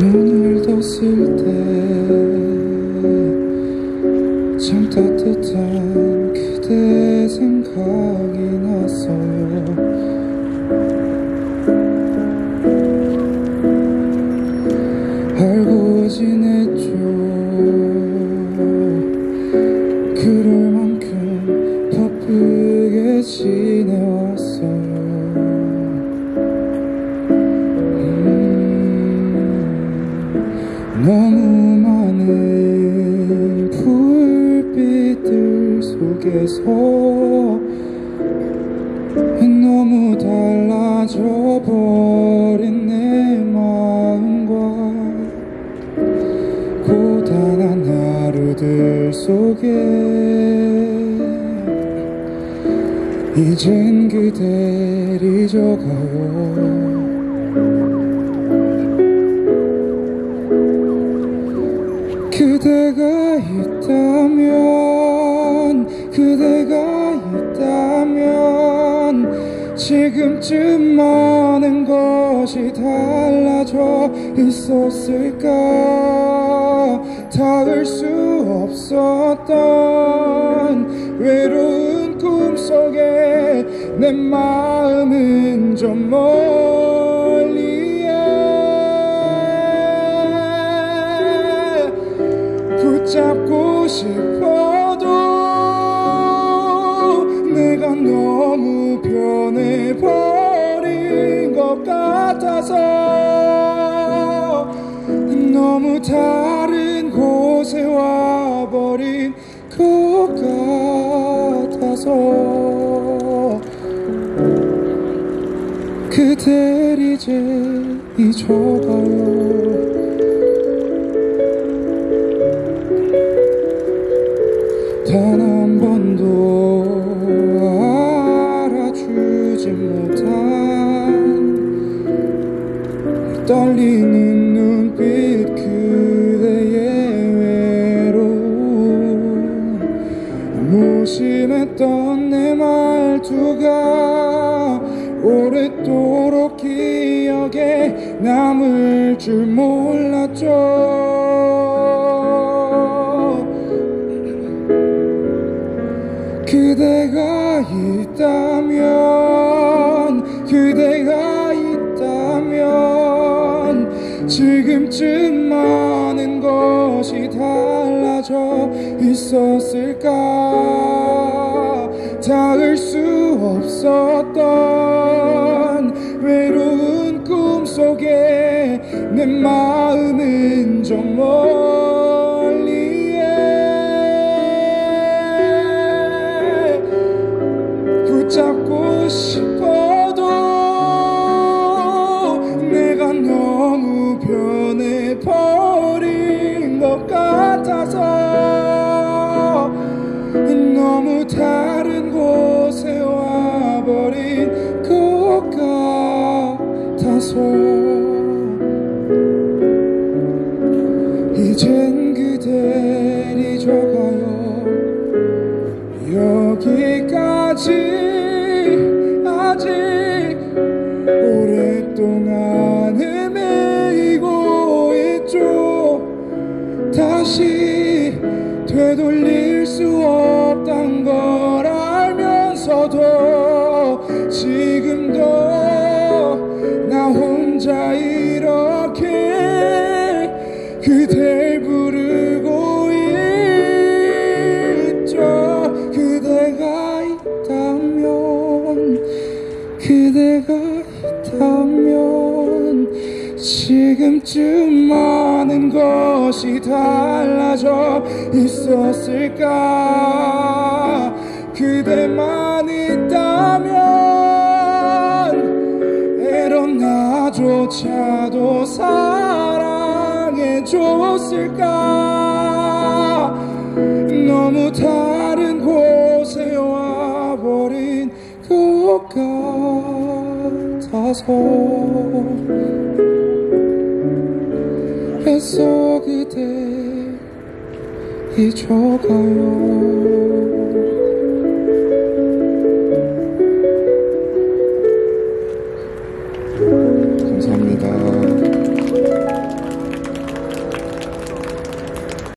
눈을 떴을 때 참 따뜻한 그대 생각이 났어요 그럴 만큼 바쁘게 지내왔어요. 너무 많은 불빛들 속에서 너무 달라져 버린 속에 이젠 그댈 잊어가요 그대가 있다면 지금쯤 많은 것이 달라져 있었을까? 닿을 수 없었던 외로운 꿈속에 내 마음은 좀 멀 같아서 너무 다른 곳에 와버린 것 같아서 그댈 이제 잊어가요 떨리는 눈빛 그대의 외로움 무심했던 내 말투가 오랫도록 기억에 남을 줄 몰랐죠 지금쯤 많은 것이 달라져 있었을까? 닿을 수 없었던 외로운 꿈속에 내 마음은 좀멀 이젠 그댈 잊어가요. 여기까지 아직 오랫동안 헤매이고 있죠. 다시 되돌릴 수 없단 걸 알면서도 지금도 나 혼자 이 있다면 지금쯤 많은 것이 달라져 있었을까? 그대만 있다면 애런 나조차도 사랑해줬을까? 너무 다른 곳에 와버린 것 같아 찾아서 애써 그대 잊어가요.